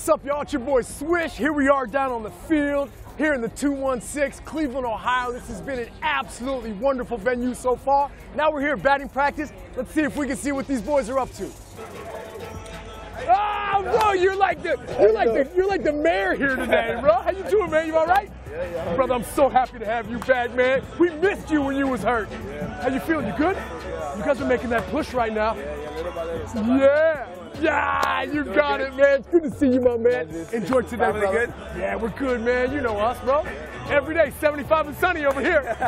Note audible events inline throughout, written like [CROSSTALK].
What's up, y'all? It's your boy Swish. Here we are down on the field here in the 216, Cleveland, Ohio. This has been an absolutely wonderful venue so far. Now we're here at batting practice. Let's see if we can see what these boys are up to. Oh, bro, you're like the you're like the you're like the mayor here today, bro. How you doing, man? You all right? Yeah, yeah. Brother, I'm so happy to have you back, man. We missed you when you was hurt. How you feeling? You good? You guys are making that push right now. Yeah, yeah, little by little. step by Yeah. Yeah, you got it, man. Good to see you, my man. Enjoy today, brother. good? Yeah, we're good, man. You know us, bro. Every day, 75 and sunny over here. [LAUGHS]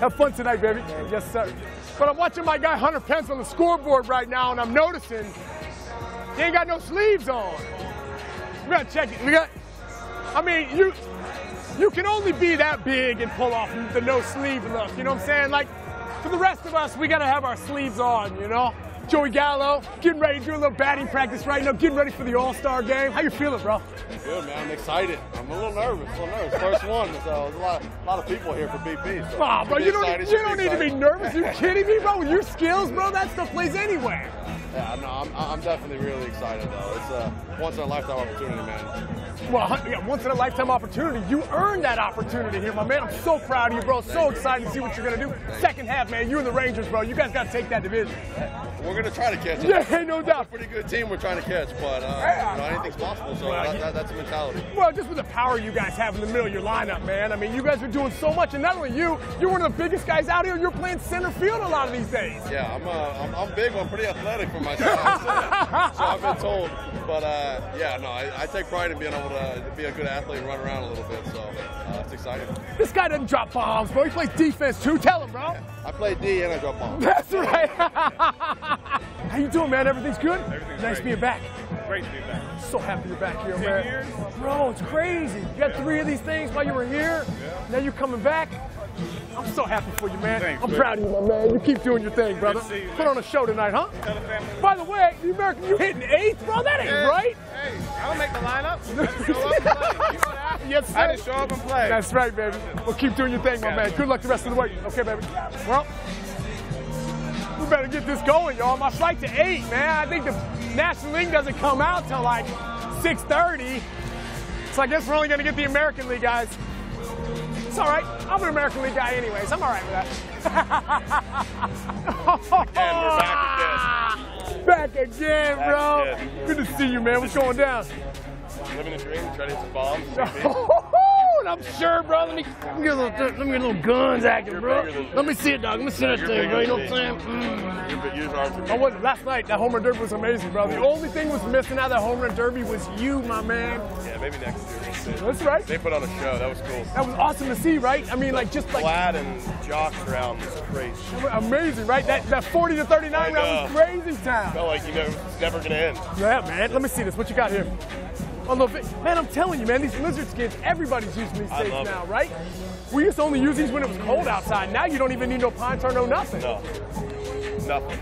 Have fun tonight, baby. Yes, sir. But I'm watching my guy Hunter Pence on the scoreboard right now, and I'm noticing he ain't got no sleeves on. We gotta check it. We got. I mean, you you can only be that big and pull off the no sleeve look. You know what I'm saying? Like for the rest of us, we gotta have our sleeves on. You know. Joey Gallo, getting ready to do a little batting practice right now, getting ready for the All-Star game. How you feeling, bro? Good, man. I'm excited. I'm a little nervous. A little nervous. First one, so there's a lot, a lot of people here for BP. So Aw, bro, you don't, excited, you don't need to be nervous. You [LAUGHS] kidding me, bro? With your skills, bro, that stuff plays anywhere. Yeah, no, I'm, I'm definitely really excited though. It's a once in a lifetime opportunity, man. Well, yeah, once in a lifetime opportunity. You earned that opportunity here, my man. I'm so proud of you, bro. So excited to see what you're gonna do. Second half, man. You and the Rangers, bro. You guys gotta take that division. We're gonna try to catch it. Yeah, no doubt. Pretty good team we're trying to catch, but uh, you know, anything's possible. So Well, that, that, that's the mentality. Well, just with the power you guys have in the middle of your lineup, man. I mean, you guys are doing so much, and not only you, you're one of the biggest guys out here. You're playing center field a lot of these days. Yeah, I'm, uh, I'm, I'm big. I'm pretty athletic for my size, so I've been told. But uh, yeah, no, I, I take pride in being able to be a good athlete and run around a little bit. So uh, it's exciting. This guy doesn't drop bombs, bro. He plays defense too. Tell him, bro. I play D and I drop bombs. That's right. [LAUGHS] How you doing, man? Everything's good? Everything's nice being back. Great to be back. So happy you're back here, Ten man. years? Bro, it's crazy. You got three of these things while you were here. Now you're coming back. I'm so happy for you, man. Thanks, I'm man. proud of you, my man. You keep doing your thing, brother. you, Put on a show tonight, huh? The. By the way, the American, you hitting eighth, bro? That ain't right. Hey, I don't make the lineup. [LAUGHS] I just show up and play. You know that? Yes, sir. I just show up and play. That's right, baby. Well, keep doing your thing, my man. Good luck the rest of the way. Okay, baby. Well, we better get this going, y'all. My flight to eight, man. I think the National League doesn't come out till like 6:30. So I guess we're only gonna get the American League guys. It's all right. I'm an American League guy, anyways. I'm all right with that. [LAUGHS] Again, we're back again. Back again, Back bro. again. Good to see you, man. What's going down? Living the dream, try to hit some bombs. I'm sure, bro. Let me, let me get a little, let me get a little guns acting, bro. Let me see it, dog. Let me see that thing, bro. You know what I'm saying? Mm. You're, you're arms are I wasn't last night. That home run derby was amazing, bro. The only thing was missing out of that home run derby was you, my man. Yeah, maybe next year. That's right. They put on a show. That was cool. That was awesome to see, right? I mean, like just like Vlad and Joc around was crazy. amazing, right? That that 40 to 39 round was crazy town. Felt like you know it's never gonna end. Yeah, man. Let me see this. What you got here? A little bit. Man, I'm telling you, man, these lizard skins, everybody's using these things love it. now, right? We used to only use these when it was cold outside. Now you don't even need no pine tar, no nothing. No, nothing.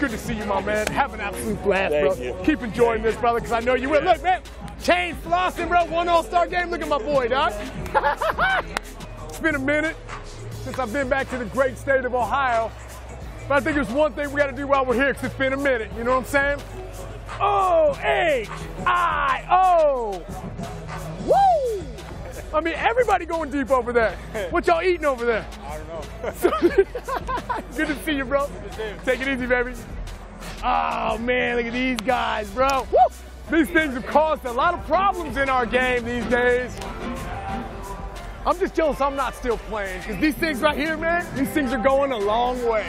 Good to see you, my man. Have an absolute blast, Thank bro. you. Keep enjoying this, brother, because I know you will. Look, man, chain flossing, bro. One All-Star game. Look at my boy, dog. [LAUGHS] it's been a minute since I've been back to the great state of Ohio. But I think there's one thing we got to do while we're here, because it's been a minute. You know what I'm saying? O H I O. Woo! I mean, everybody going deep over there. [LAUGHS] What y'all eating over there? I don't know. [LAUGHS] [LAUGHS] Good to see you, bro. Take it easy, baby. Oh man, look at these guys, bro. Woo! These things have caused a lot of problems in our game these days. I'm just jealous I'm not still playing, because these things right here, man, these things are going a long way.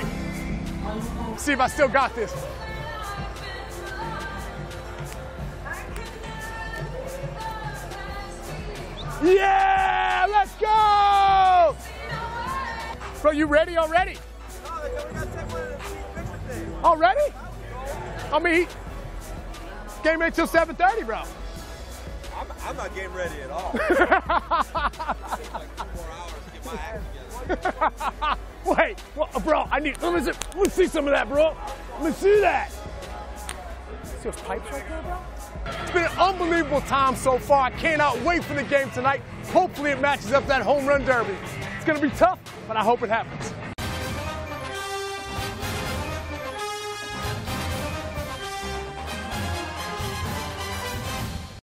See if I still got this. Yeah, let's go! Bro, you ready already? Already? I mean, game ain't till 7:30, bro. I'm, not game ready at all. [LAUGHS] Wait, well, uh, bro, I need. Let me see. Let me see some of that, bro. Let me see that. See those pipes right there, bro? It's been an unbelievable time so far. I cannot wait for the game tonight. Hopefully, it matches up that home run derby. It's gonna be tough, but I hope it happens.